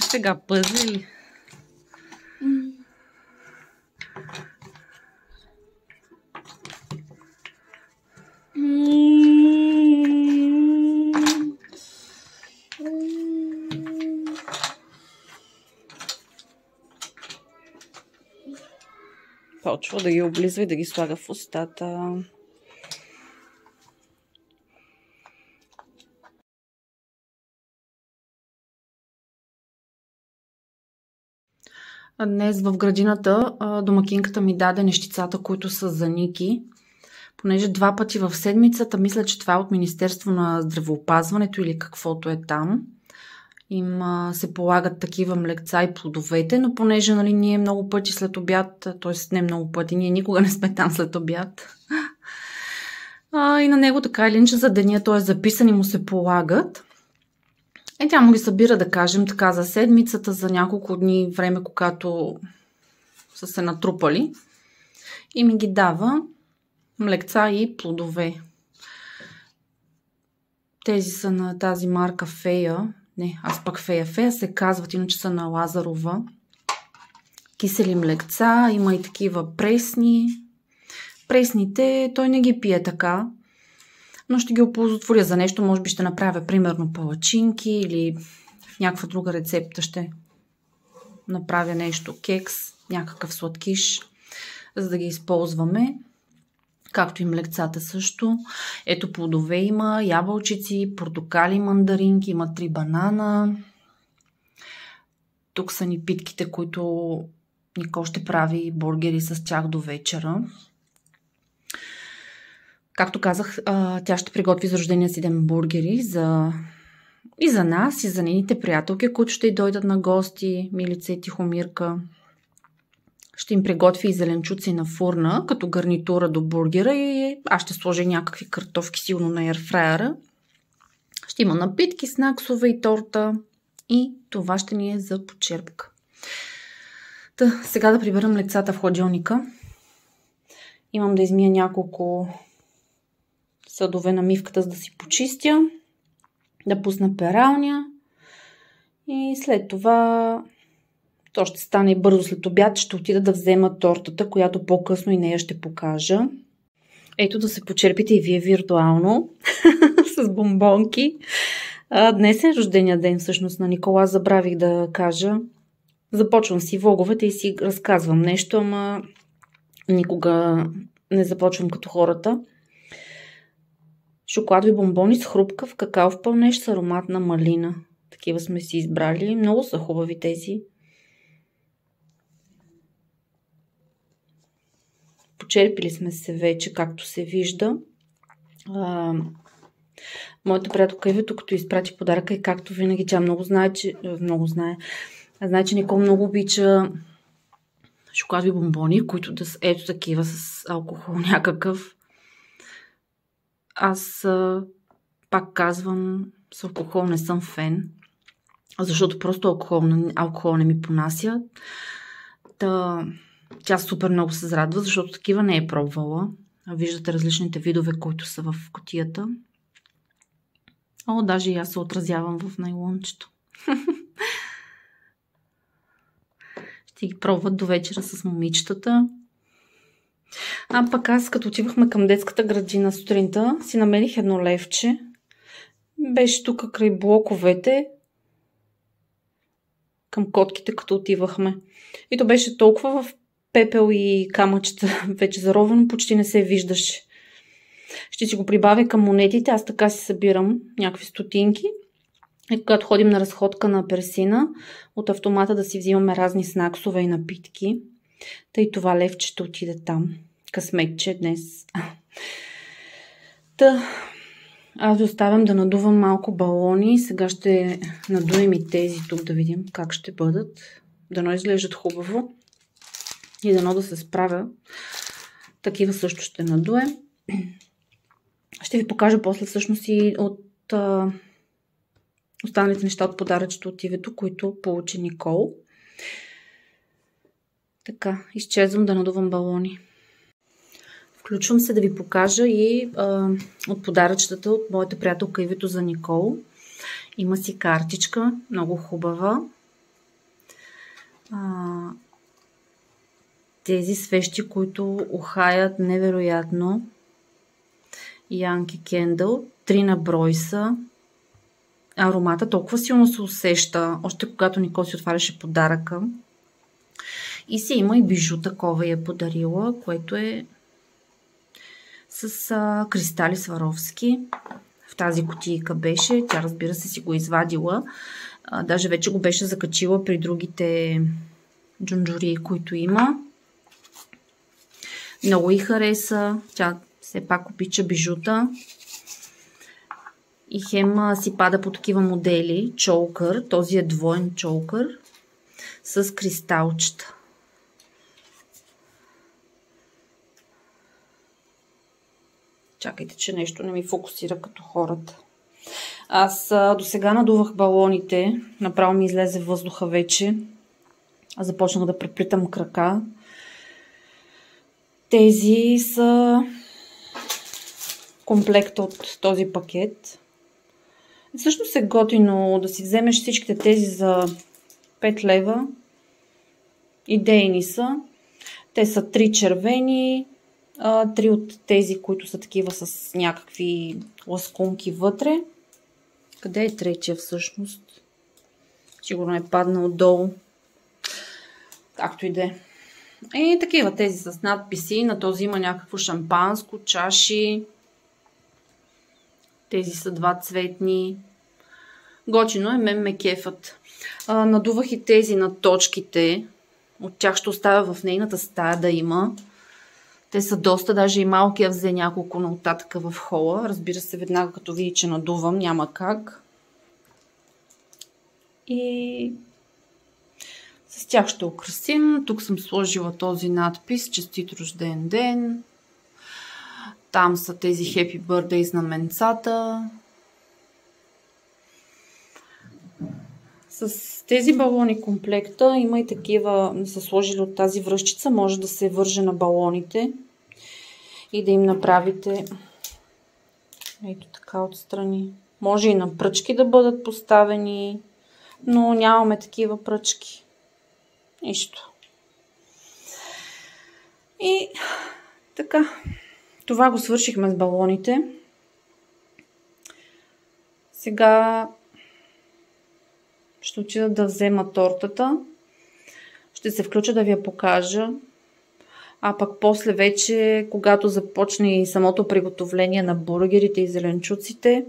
сега пъзели. Почва да ги облизва и да ги слага в устата. Днес в градината домакинката ми даде нещицата, които са за Ники. Понеже два пъти в седмицата, мисля, че това е от Министерство на здравеопазването или каквото е там, им се полагат такива млекца и плодовете, но понеже нали, ние много пъти след обяд, т.е. не много пъти, ние никога не сме там след обяд. А, и на него така или иначе за деня, т.е. записани му се полагат. Е, тя му ги събира, да кажем, така за седмицата, за няколко дни време, когато са се натрупали. И ми ги дава млекца и плодове. Тези са на тази марка Фея. Не, аз пък Фея. Фея се казват, иначе са на Лазарова. Кисели млекца, има и такива пресни. Пресните той не ги пие така, но ще ги оползотворя за нещо. Може би ще направя примерно палачинки или в някаква друга рецепта ще направя нещо, кекс, някакъв сладкиш, за да ги използваме. Както и млекцата също. Ето плодове има, ябълчици, портокали, мандаринки, има три банана. Тук са ни питките, които Никол ще прави бургери с тях до вечера. Както казах, тя ще приготви за рождения си ден бургери за... и за нас, и за нейните приятелки, които ще й дойдат на гости, Милица и Тихомирка. Ще им приготви и зеленчуци на фурна, като гарнитура до бургера и аз ще сложа някакви картофки силно на ерфрайера. Ще има напитки, снаксове и торта и това ще ни е за почерпка. Та, сега да приберам лекцата в хладилника. Имам да измия няколко съдове на мивката, за да си почистя, да пусна пералня и след това то ще стане бързо след обяд, ще отида да взема тортата, която по-късно и нея ще покажа. Ето да се почерпите и вие виртуално с бомбонки. А, днес е рождения ден всъщност на Никола, забравих да кажа. Започвам си влоговете и си разказвам нещо, ама никога не започвам като хората шоколадови бомбони с хрупкав какаов пълнеж с аромат на малина. Такива сме си избрали. Много са хубави тези. Почерпили сме се вече, както се вижда. А, моята приятелка Ивето, като изпрати подаръка и както винаги, тя много знае, че... Много знае. Знае, че Никол много обича шоколадови бомбони, които да са ето такива с алкохол някакъв. Аз пак казвам, с алкохол не съм фен, защото просто алкохол, алкохол не ми понася. Та, тя супер много се зарадва, защото такива не е пробвала. Виждате различните видове, които са в котията. О, даже и аз се отразявам в найлончето. Ще ги пробват до вечера с момичетата. А пък аз, като отивахме към детската градина сутринта, си намерих едно левче. Беше тук край блоковете, към котките, като отивахме. И то беше толкова в пепел и камъчета, вече заровено, почти не се виждаше. Ще си го прибавя към монетите, аз така си събирам някакви стотинки. И когато ходим на разходка на персина, от автомата да си взимаме разни снаксове и напитки. Тъй това левче ще отиде там късметче днес. Та, аз оставям да надувам малко балони. Сега ще надуем и тези тук да видим как ще бъдат. Дано изглеждат хубаво. И дано да се справя. Такива също ще надуем. Ще ви покажа после всъщност и от а, останалите неща от подаръчето от Ивето, които получи Никол. Така, изчезвам да надувам балони. Включвам се да ви покажа и а, от подаръчетата от моята приятелка Ивито за Никол. Има си картичка, много хубава. А, тези свещи, които ухаят невероятно. Янки Кендъл. Три на брой са. Аромата толкова силно се усеща, още когато Никол си отваряше подаръка. И си има и бижу такова я подарила, което е с а, кристали Сваровски. В тази котийка беше. Тя разбира се си го извадила. А, даже вече го беше закачила при другите джунджури, които има. Много и хареса. Тя все пак обича бижута. И хем си пада по такива модели. Чолкър. Този е двоен чолкър с кристалчета. Чакайте, че нещо не ми фокусира като хората. Аз до сега надувах балоните. Направо ми излезе въздуха вече. Започнах да преплитам крака. Тези са комплект от този пакет. Всъщност е готино да си вземеш всичките тези за 5 лева. Идейни са. Те са три червени, три от тези, които са такива с някакви ласкунки вътре. Къде е третия всъщност? Сигурно е паднал отдолу. Както и да е. И такива тези с надписи. На този има някакво шампанско, чаши. Тези са два цветни. Гочино е, мен ме кефът. А, надувах и тези на точките. От тях ще оставя в нейната стая да има. Те са доста, даже и малкия взе няколко на оттатъка в хола. Разбира се, веднага като види, че надувам, няма как. И с тях ще украсим. Тук съм сложила този надпис Честит рожден ден. Там са тези Happy Birthday знаменцата. С тези балони комплекта има и такива, са сложили от тази връщица, може да се върже на балоните и да им направите ето така отстрани. Може и на пръчки да бъдат поставени, но нямаме такива пръчки. Нищо. И така, това го свършихме с балоните. Сега ще отида да взема тортата. Ще се включа да ви я покажа. А пък после вече, когато започне и самото приготовление на бургерите и зеленчуците,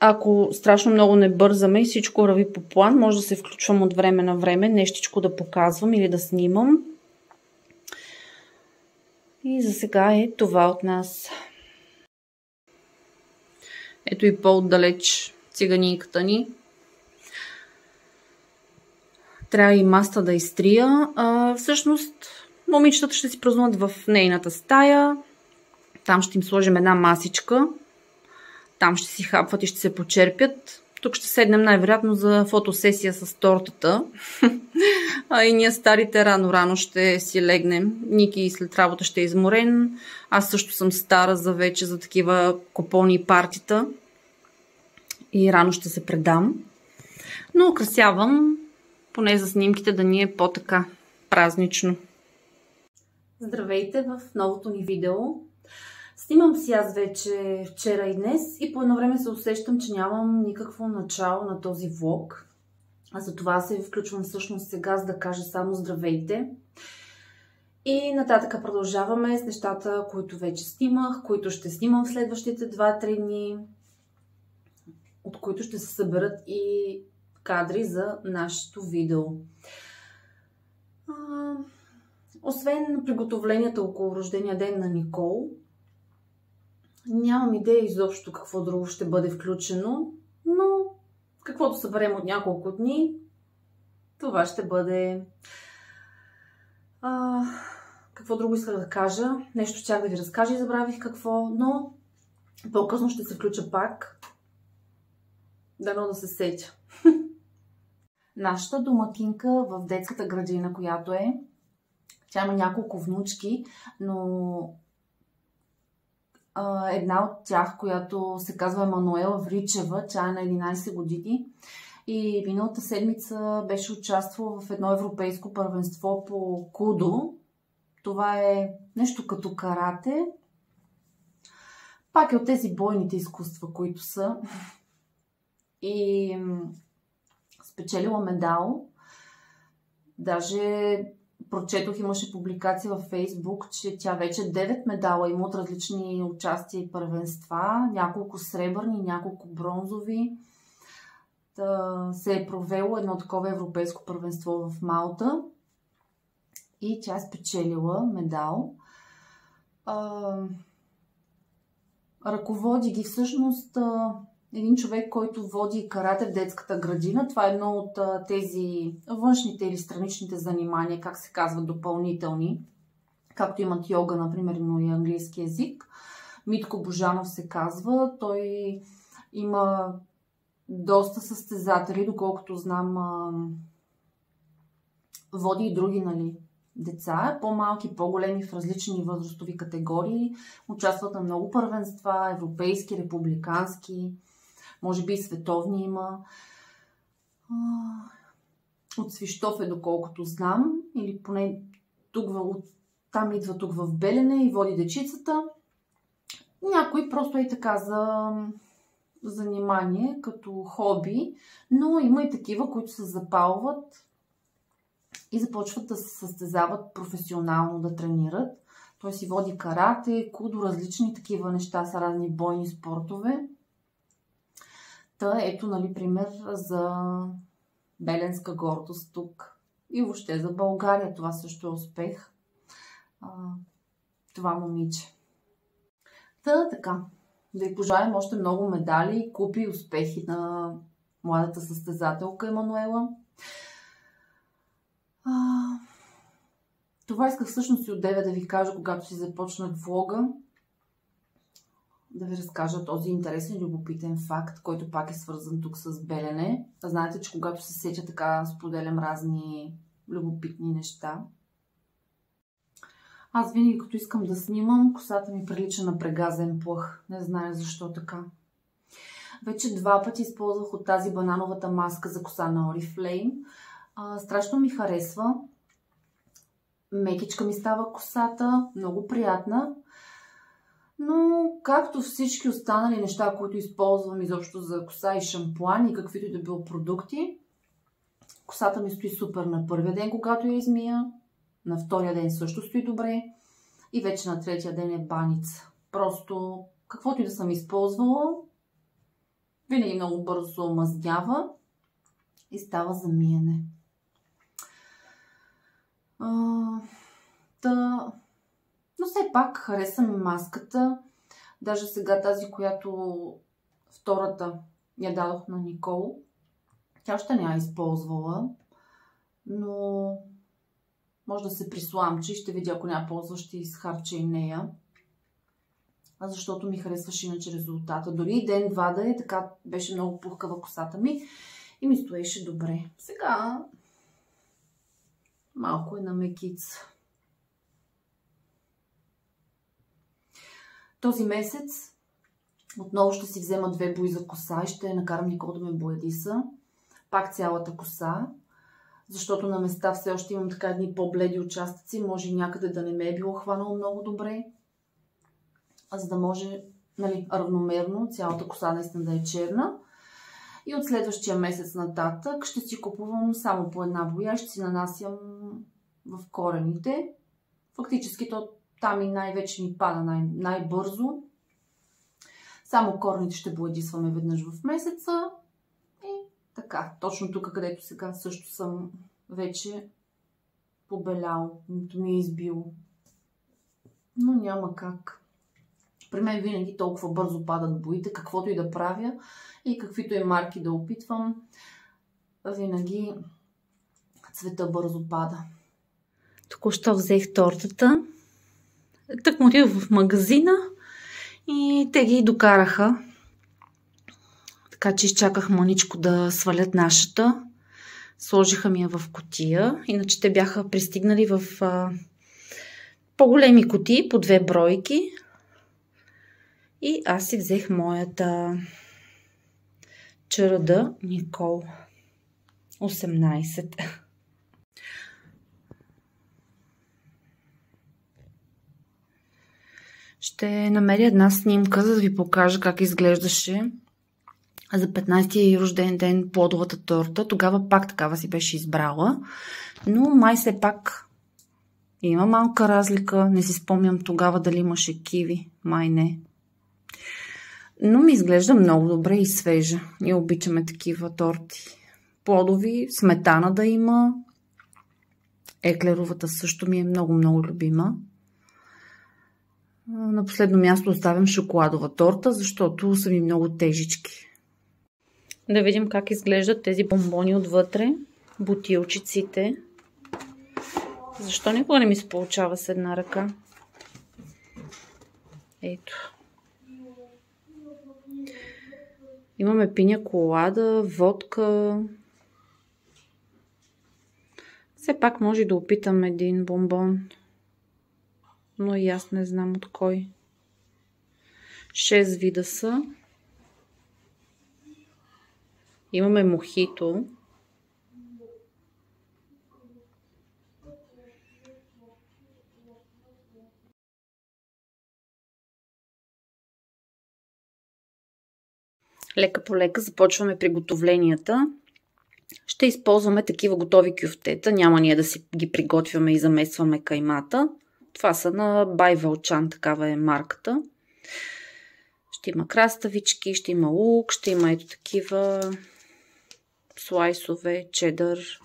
ако страшно много не бързаме и всичко рави по план, може да се включвам от време на време, нещичко да показвам или да снимам. И за сега е това от нас. Ето и по-отдалеч циганинката ни. Трябва и маста да изтрия. А, всъщност, момичетата ще си празнуват в нейната стая. Там ще им сложим една масичка. Там ще си хапват и ще се почерпят. Тук ще седнем най-вероятно за фотосесия с тортата. а и ние старите рано-рано ще си легнем. Ники след работа ще е изморен. Аз също съм стара за вече за такива купони и партита и рано ще се предам. Но украсявам, поне за снимките да ни е по-така празнично. Здравейте в новото ни видео. Снимам си аз вече вчера и днес и по едно време се усещам, че нямам никакво начало на този влог. А за това се включвам всъщност сега, за да кажа само здравейте. И нататък продължаваме с нещата, които вече снимах, които ще снимам в следващите 2-3 дни от които ще се съберат и кадри за нашето видео. А, освен приготовленията около рождения ден на Никол, нямам идея изобщо какво друго ще бъде включено, но каквото съберем от няколко дни, това ще бъде... А, какво друго исках да кажа? Нещо щях да ви разкажа и забравих какво, но по-късно ще се включа пак Дано да се сетя. Нашата домакинка в детската градина, която е, тя има няколко внучки, но една от тях, която се казва Емануела Вричева, тя е на 11 години, И миналата седмица беше участвал в едно европейско първенство по кудо. Това е нещо като карате. Пак е от тези бойните изкуства, които са. И спечелила медал. Даже прочетох, имаше публикация във Фейсбук, че тя вече 9 медала има от различни участия и първенства, няколко сребърни, няколко бронзови. Та, се е провело едно такова европейско първенство в Малта и тя е спечелила медал. А, ръководи ги всъщност един човек, който води карате в детската градина. Това е едно от тези външните или страничните занимания, как се казват, допълнителни, както имат йога, например, но и английски язик. Митко Божанов се казва. Той има доста състезатели, доколкото знам, води и други нали, деца, по-малки, по-големи в различни възрастови категории, участват на много първенства, европейски, републикански, може би и световни има. От Свищов е доколкото знам, или поне тук, от, там идва тук в Белене и води дечицата. Някой просто е така за занимание, като хоби, но има и такива, които се запалват и започват да се състезават професионално, да тренират. Той си води карате, кудо, различни такива неща са разни бойни спортове. Та ето, нали, пример за Беленска гордост тук. И въобще за България това също е успех. А, това момиче. Та така, да й пожелаем още много медали, купи и успехи на младата състезателка Емануела. А, това исках всъщност и от 9 да ви кажа, когато си започнах влога. Да ви разкажа този интересен, любопитен факт, който пак е свързан тук с Белене. Знаете, че когато се сетя така, споделям разни любопитни неща. Аз винаги, като искам да снимам, косата ми прилича на прегазен плъх. Не знае защо така. Вече два пъти използвах от тази банановата маска за коса на Oriflame. А, страшно ми харесва. Мекичка ми става косата, много приятна. Но както всички останали неща, които използвам изобщо за коса и шампуан и каквито и да било продукти, косата ми стои супер на първия ден, когато я измия. На втория ден също стои добре. И вече на третия ден е баница. Просто каквото и да съм използвала, винаги много бързо се омаздява и става за миене. А, та, все пак харесвам маската. Даже сега тази, която втората я дадох на Никол. Тя още не я използвала, но може да се присламчи и ще видя, ако няма ползва, ще изхарча и нея. А защото ми харесваше иначе резултата. Дори ден-два да е, така беше много пухкава косата ми и ми стоеше добре. Сега малко е на мекица. Този месец отново ще си взема две бои за коса и ще накарам Никол да ме боядиса. Пак цялата коса, защото на места все още имам така едни по-бледи участъци. Може някъде да не ме е било хванало много добре. За да може нали, равномерно цялата коса наистина да е черна. И от следващия месец нататък ще си купувам само по една боя и ще си нанасям в корените. Фактически то там и най-вече ми пада най- най-бързо. Само корените ще боядисваме веднъж в месеца. И така, точно тук, където сега също съм вече побелял, ми е избил. Но няма как. При мен винаги толкова бързо падат боите, каквото и да правя и каквито и марки да опитвам, винаги цвета бързо пада. Току-що взех тортата. Тък му в магазина и те ги докараха. Така че изчаках маничко да свалят нашата. Сложиха ми я в котия. Иначе те бяха пристигнали в а, по-големи котии, по две бройки. И аз си взех моята черада Никол. 18. Ще намеря една снимка, за да ви покажа как изглеждаше за 15-ти рожден ден плодовата торта. Тогава пак такава си беше избрала. Но май все пак има малка разлика. Не си спомням тогава дали имаше киви. Май не. Но ми изглежда много добре и свежа. Ние обичаме такива торти. Плодови, сметана да има. Еклеровата също ми е много-много любима. На последно място оставям шоколадова торта, защото са ми много тежички. Да видим как изглеждат тези бомбони отвътре. Бутилчиците. Защо никога не ми се получава с една ръка? Ето. Имаме пиня колада, водка. Все пак може да опитам един бомбон. Но и аз не знам от кой. Шест вида са. Имаме мохито. Лека по лека започваме приготовленията. Ще използваме такива готови кюфтета. Няма ние да си ги приготвяме и замесваме каймата. Това са на Бай Вълчан, такава е марката. Ще има краставички, ще има лук, ще има ето такива слайсове, чедър,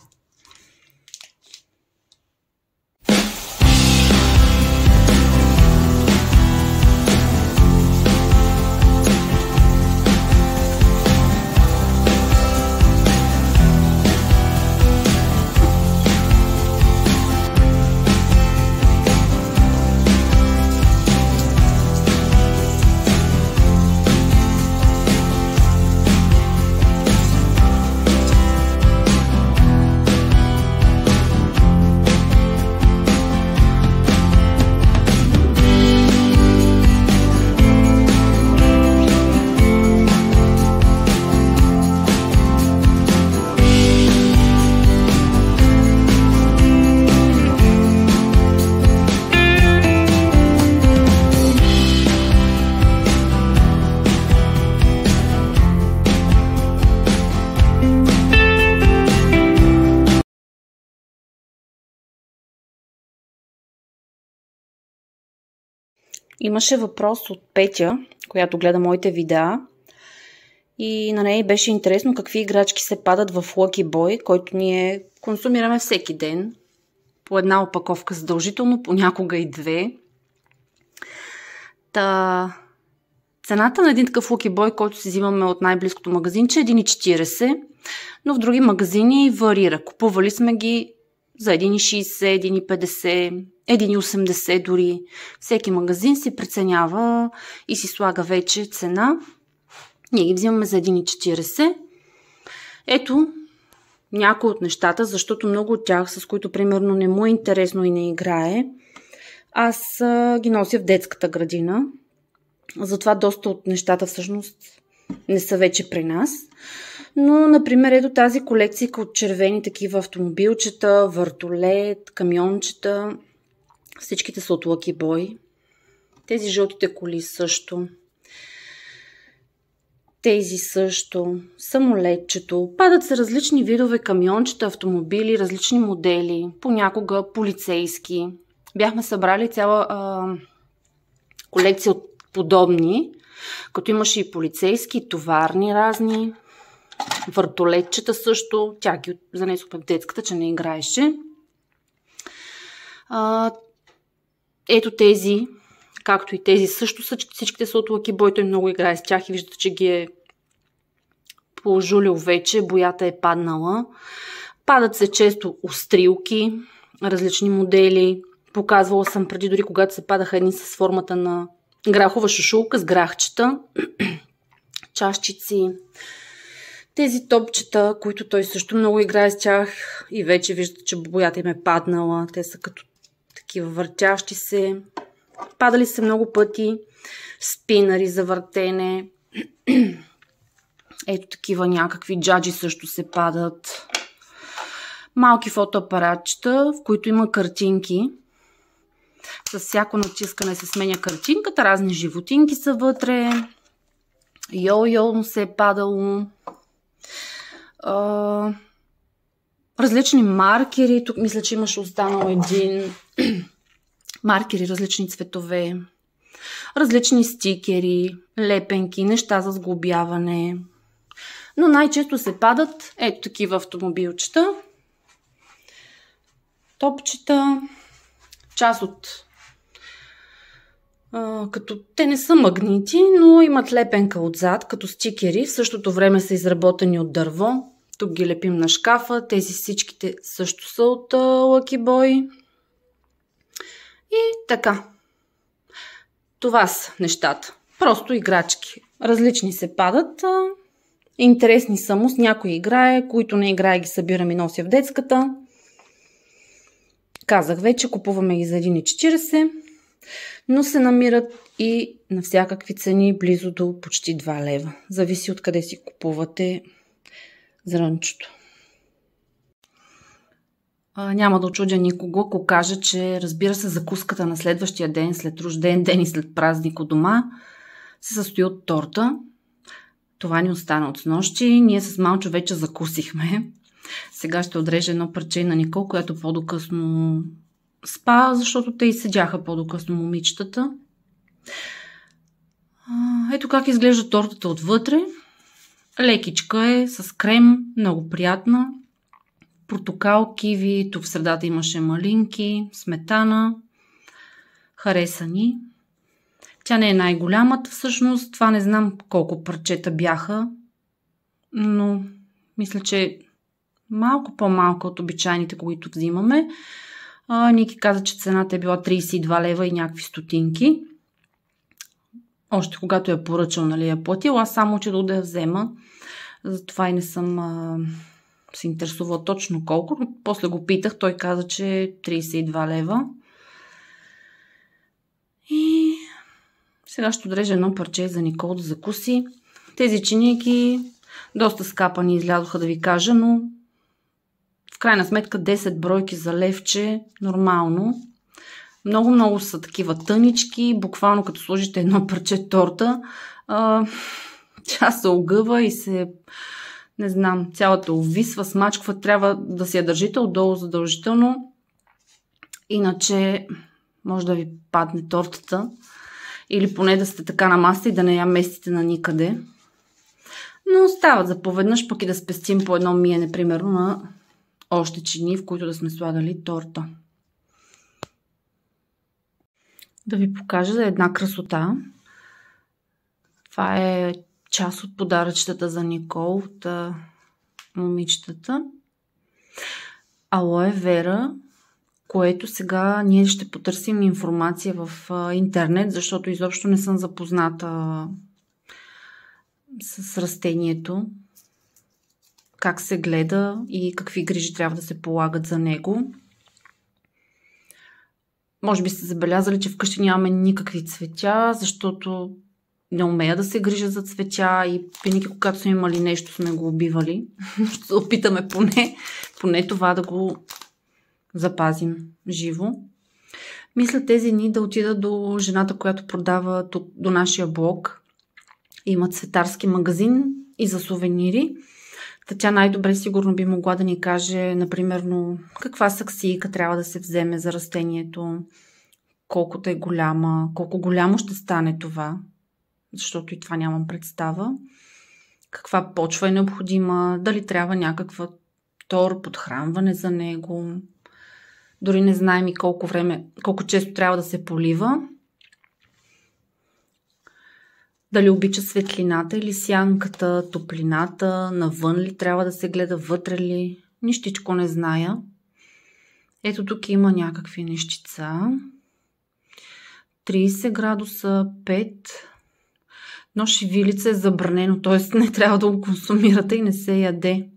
Имаше въпрос от Петя, която гледа моите видеа. И на нея беше интересно какви играчки се падат в Lucky Boy, който ние консумираме всеки ден. По една опаковка задължително, понякога и две. Та... Цената на един такъв Lucky Boy, който си взимаме от най-близкото магазинче е 1,40, но в други магазини варира. Купували сме ги за 1,60, 1,50, 1,80 дори. Всеки магазин си преценява и си слага вече цена. Ние ги взимаме за 1,40. Ето някои от нещата, защото много от тях, с които примерно не му е интересно и не играе, аз ги нося в детската градина. Затова доста от нещата всъщност не са вече при нас. Но, например, ето тази колекция от червени такива автомобилчета, въртолет, камиончета. Всичките са от Lucky Boy. Тези жълтите коли също. Тези също. Самолетчето. Падат се различни видове камиончета, автомобили, различни модели. Понякога полицейски. Бяхме събрали цяла а, колекция от подобни, като имаше и полицейски, и товарни разни. Въртолетчета също. Тя ги занесохме в детската, че не играеше. А, ето тези, както и тези също са, всичките са от Лаки Бой. Той много играе с тях и виждате, че ги е пожулил вече. Боята е паднала. Падат се често острилки, различни модели. Показвала съм преди, дори когато се падаха едни с формата на грахова шушулка с грахчета, чашчици, тези топчета, които той също много играе с тях и вече виждате, че боята им е паднала. Те са като такива въртящи се. Падали се много пъти. Спинари за въртене. Ето такива някакви джаджи също се падат. малки фотоапаратчета, в които има картинки. С всяко натискане се сменя картинката, разни животинки са вътре. Йо-йо се е падало. А, различни маркери. Тук мисля, че имаше останал един. маркери, различни цветове. Различни стикери, лепенки, неща за сглобяване. Но най-често се падат ето такива автомобилчета. Топчета. Част от като те не са магнити, но имат лепенка отзад, като стикери. В същото време са изработени от дърво. Тук ги лепим на шкафа. Тези всичките също са от Lucky Boy. И така. Това са нещата. Просто играчки. Различни се падат. Интересни са му. С някои играе, които не играе ги събирам и нося в детската. Казах вече, купуваме ги за 1,40 но се намират и на всякакви цени близо до почти 2 лева. Зависи от къде си купувате зрънчето. А, няма да очудя никого, ако кажа, че разбира се, закуската на следващия ден, след рожден ден и след празник у дома, се състои от торта. Това ни остана от нощи. Ние с Малчо вече закусихме. Сега ще отрежа едно парче на Никол, която по-докъсно спа, защото те и седяха по-докъсно момичетата. Ето как изглежда тортата отвътре. Лекичка е, с крем, много приятна. Портокал, киви, тук в средата имаше малинки, сметана. Хареса ни. Тя не е най-голямата всъщност. Това не знам колко парчета бяха, но мисля, че малко по-малка от обичайните, които взимаме. А, Ники каза, че цената е била 32 лева и някакви стотинки. Още когато я поръчал, нали, я платил. Аз само че да я взема. Затова и не съм а, се интересувала точно колко. Но после го питах. Той каза, че е 32 лева. И сега ще отрежа едно парче за Никол да закуси. Тези чиники доста скапани излязоха да ви кажа, но в крайна сметка 10 бройки за левче, нормално. Много-много са такива тънички, буквално като сложите едно парче торта, а, тя се огъва и се, не знам, цялата увисва, смачква, трябва да си я държите отдолу задължително, иначе може да ви падне тортата или поне да сте така на маса и да не я местите на никъде. Но стават заповеднъж, пък и да спестим по едно миене, примерно, на още чини, в които да сме слагали торта. Да ви покажа една красота. Това е част от подаръчетата за Никол от момичетата. Алоe Вера, което сега ние ще потърсим информация в интернет, защото изобщо не съм запозната с растението как се гледа и какви грижи трябва да се полагат за него. Може би сте забелязали, че вкъщи нямаме никакви цветя, защото не умея да се грижа за цветя и винаги, когато сме имали нещо, сме го убивали. Ще се опитаме поне, поне това да го запазим живо. Мисля тези дни да отида до жената, която продава тук, до нашия блог. Има цветарски магазин и за сувенири. Тя най-добре сигурно би могла да ни каже, например, каква саксийка трябва да се вземе за растението, колкото е голяма, колко голямо ще стане това, защото и това нямам представа. Каква почва е необходима, дали трябва някаква тор, подхранване за него. Дори не знаем и колко време, колко често трябва да се полива. Дали обича светлината или сянката, топлината, навън ли трябва да се гледа, вътре ли. Нищичко не зная. Ето тук има някакви нещица. 30 градуса, 5. Но шивилица е забранено, т.е. не трябва да го консумирате и не се яде.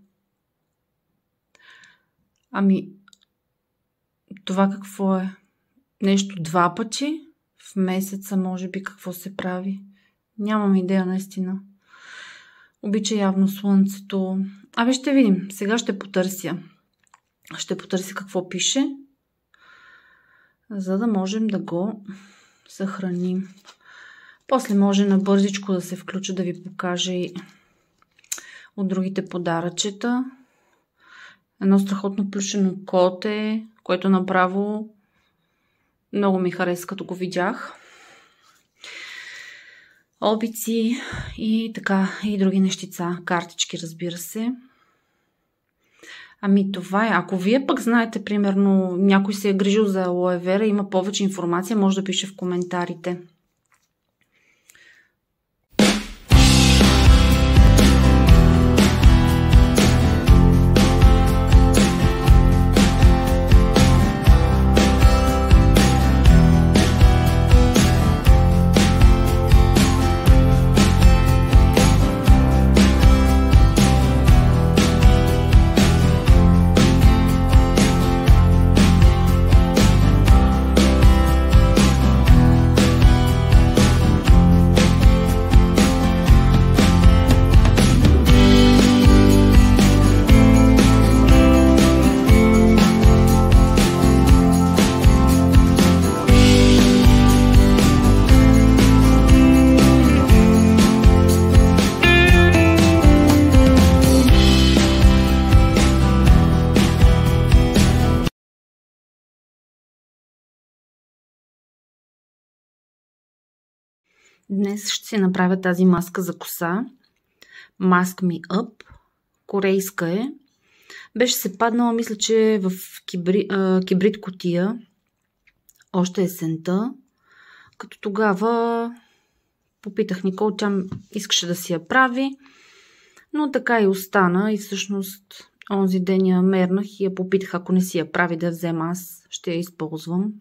Ами, това какво е? Нещо два пъти в месеца, може би, какво се прави? Нямам идея, наистина. Обича явно слънцето. Абе ще видим. Сега ще потърся. Ще потърся какво пише, за да можем да го съхраним. После може на бързичко да се включа да ви покажа и от другите подаръчета. Едно страхотно плюшено коте, което направо много ми хареса, като го видях. Обици и така, и други нещица. Картички, разбира се. Ами това е. Ако вие пък знаете, примерно, някой се е грижил за алоевера, има повече информация, може да пише в коментарите. Днес ще си направя тази маска за коса. Mask Me Up. Корейска е. Беше се паднала, мисля, че в кибри, а, кибрид котия. Още есента. Като тогава попитах Никол, тя искаше да си я прави. Но така и остана и всъщност онзи ден я мернах и я попитах, ако не си я прави да взема аз, ще я използвам.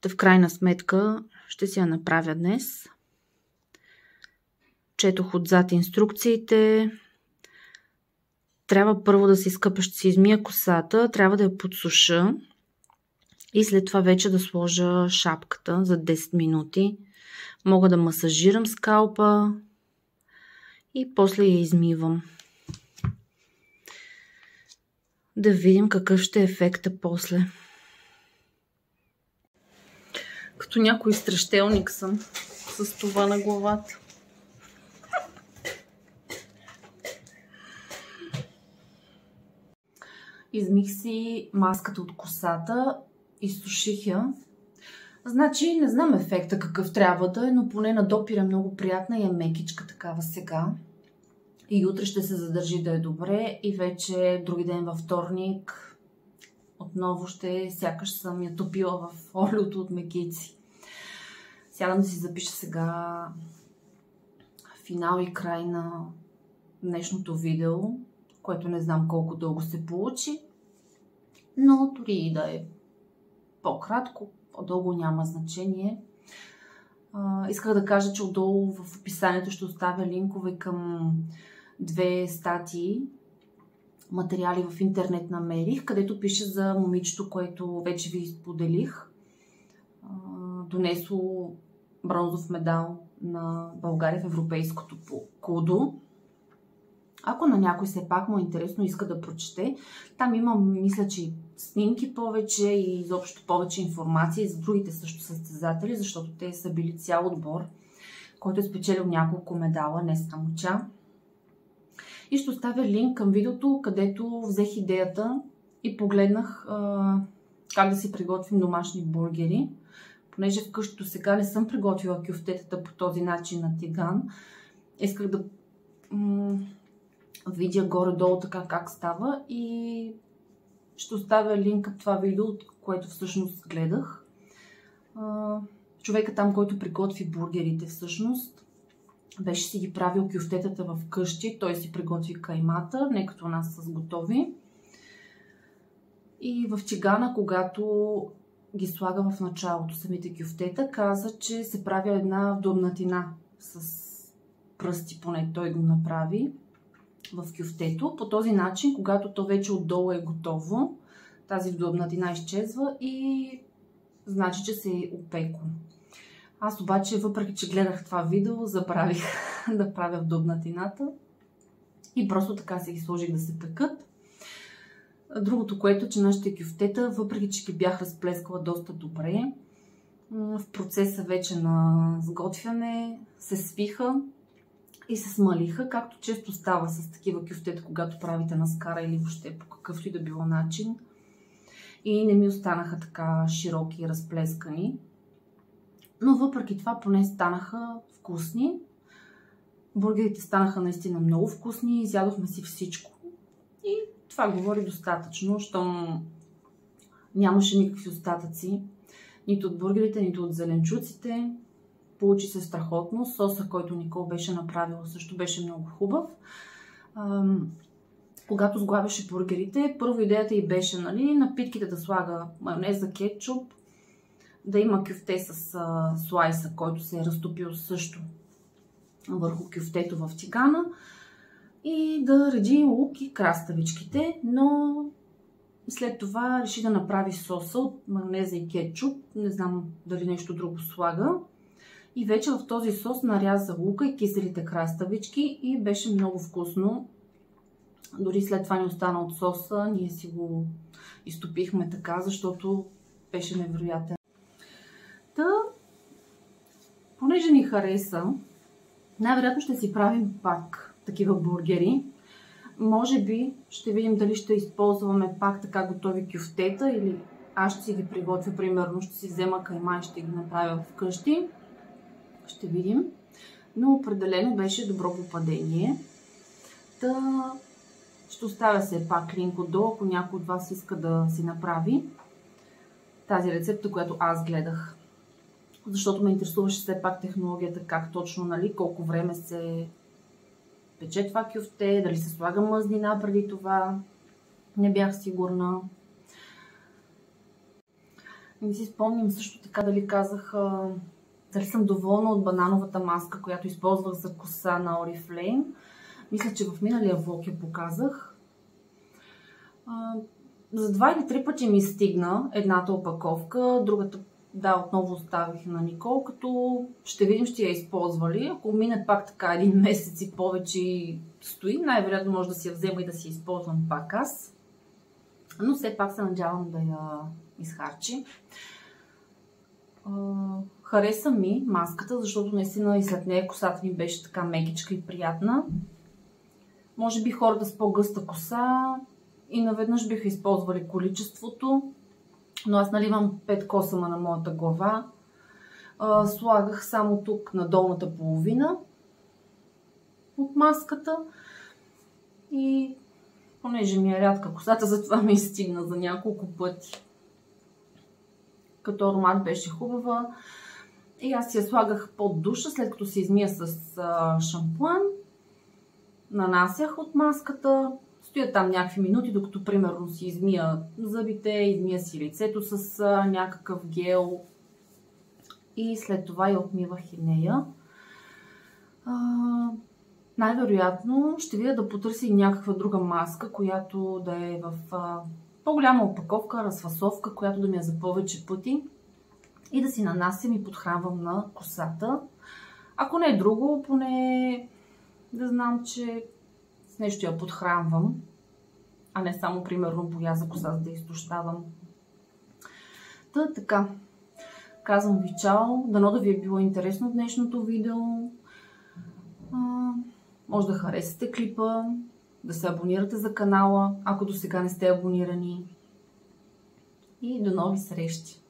Та в крайна сметка ще си я направя днес. Четох отзад инструкциите. Трябва първо да си изкъпа, ще си измия косата, трябва да я подсуша и след това вече да сложа шапката за 10 минути. Мога да масажирам скалпа и после я измивам. Да видим какъв ще е ефекта после. Като някой стращелник съм с това на главата. Измих си маската от косата, изсуших я. Значи не знам ефекта какъв трябва да е, но поне на допир е много приятна и е мекичка такава сега. И утре ще се задържи да е добре и вече други ден във вторник отново ще сякаш съм я топила в олиото от мекици. Сядам да си запиша сега финал и край на днешното видео, което не знам колко дълго се получи, но дори и да е по-кратко, по-дълго няма значение. исках да кажа, че отдолу в описанието ще оставя линкове към две статии, материали в интернет намерих, където пише за момичето, което вече ви споделих. Донесло бронзов медал на България в европейското по кудо. Ако на някой все пак му е интересно и иска да прочете, там има, мисля, че снимки повече и изобщо повече информация и за другите също състезатели, защото те са били цял отбор, който е спечелил няколко медала, не само тя. И ще оставя линк към видеото, където взех идеята и погледнах а, как да си приготвим домашни бургери понеже вкъщи до сега не съм приготвила кюфтетата по този начин на тиган, исках да видя горе-долу така как става и ще оставя линк към това видео, от което всъщност гледах. човека там, който приготви бургерите всъщност, беше си ги правил кюфтетата в къщи, той си приготви каймата, не като нас с готови. И в чигана, когато ги слага в началото самите кюфтета, каза, че се прави една вдобнатина с пръсти, поне той го направи в кюфтето. По този начин, когато то вече отдолу е готово, тази вдобнатина изчезва и значи, че се е опекло. Аз обаче, въпреки че гледах това видео, забравих да правя вдобнатината и просто така се ги сложих да се пекат. Другото, което, че нашите кюфтета, въпреки че ги бях разплескала доста добре, в процеса вече на сготвяне се свиха и се смалиха, както често става с такива кюфтета, когато правите на скара или въобще по какъвто и да било начин. И не ми останаха така широки и разплескани. Но въпреки това поне станаха вкусни. Бургерите станаха наистина много вкусни, изядохме си всичко. И това говори достатъчно, щом нямаше никакви остатъци. Нито от бургерите, нито от зеленчуците. Получи се страхотно. Соса, който Никол беше направил, също беше много хубав. когато сглавяше бургерите, първо идеята й беше нали, напитките да слага майонез за кетчуп, да има кюфте с а, слайса, който се е разтопил също върху кюфтето в тигана и да реди лук и краставичките, но след това реши да направи соса от майонеза и кетчуп. Не знам дали нещо друго слага. И вече в този сос наряза лука и киселите краставички и беше много вкусно. Дори след това ни остана от соса, ние си го изтопихме така, защото беше невероятен. Та, понеже ни хареса, най-вероятно ще си правим пак такива бургери. Може би ще видим дали ще използваме пак така готови кюфтета или аз ще си ги приготвя, примерно ще си взема кайма и ще ги направя вкъщи. Ще видим. Но определено беше добро попадение. Та ще оставя се пак линк отдолу, ако някой от вас иска да си направи тази рецепта, която аз гледах. Защото ме интересуваше все пак технологията, как точно, нали, колко време се пече това кюфте, дали се слага мазнина преди това. Не бях сигурна. Не си спомням също така дали казах дали съм доволна от банановата маска, която използвах за коса на Oriflame. Мисля, че в миналия влог я показах. За два или три пъти ми стигна едната опаковка, другата да, отново оставих на Никол, като ще видим, ще я използвали. Ако мине пак така един месец и повече стои, най-вероятно може да си я взема и да си използвам пак аз. Но все пак се надявам да я изхарчи. Хареса ми маската, защото наистина и след нея косата ми беше така мекичка и приятна. Може би хората с по-гъста коса и наведнъж биха използвали количеството, но аз наливам 5 косама на моята глава. слагах само тук на долната половина от маската и понеже ми е рядка косата, затова ми изстигна за няколко пъти. Като аромат беше хубава. И аз я слагах под душа, след като се измия с шампуан. Нанасях от маската, Стоя там някакви минути, докато примерно си измия зъбите, измия си лицето с а, някакъв гел и след това я отмивах и нея. най-вероятно ще видя да потърся и някаква друга маска, която да е в а, по-голяма опаковка, разфасовка, която да ми е за повече пъти и да си нанасям и подхранвам на косата. Ако не е друго, поне да знам, че с нещо я подхранвам, а не само, примерно, боя за коса, за да изтощавам. Та така, казвам ви чао, дано да ви е било интересно днешното видео. А, може да харесате клипа, да се абонирате за канала, ако до сега не сте абонирани. И до нови срещи!